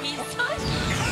He's too.